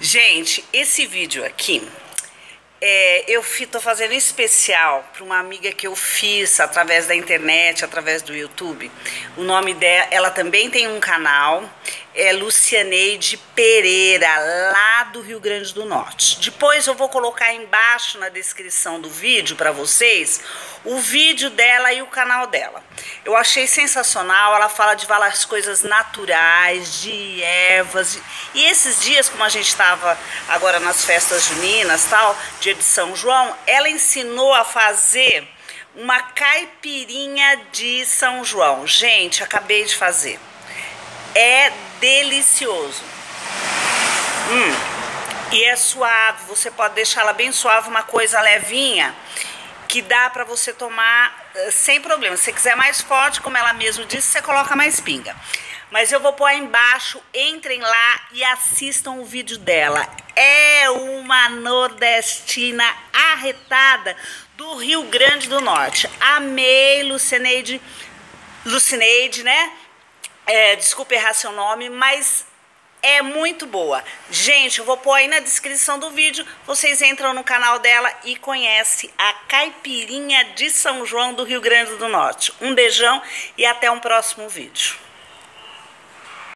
Gente, esse vídeo aqui, é, eu estou fazendo especial para uma amiga que eu fiz através da internet, através do YouTube. O nome dela, ela também tem um canal, é Lucianeide Pereira, lá do Rio Grande do Norte. Depois eu vou colocar embaixo na descrição do vídeo para vocês o vídeo dela e o canal dela. Eu achei sensacional, ela fala de várias coisas naturais, de ervas. E esses dias, como a gente estava agora nas festas juninas, tal, dia de São João, ela ensinou a fazer uma caipirinha de São João. Gente, acabei de fazer. É delicioso. Hum. E é suave, você pode deixar ela bem suave, uma coisa levinha que dá para você tomar uh, sem problema. Se você quiser mais forte, como ela mesma disse, você coloca mais pinga. Mas eu vou pôr aí embaixo, entrem lá e assistam o vídeo dela. É uma nordestina arretada do Rio Grande do Norte. Amei, Lucineide, Lucineide, né? É, desculpa errar seu nome, mas é muito boa. Gente, eu vou pôr aí na descrição do vídeo, vocês entram no canal dela e conhecem a caipirinha de São João do Rio Grande do Norte. Um beijão e até um próximo vídeo.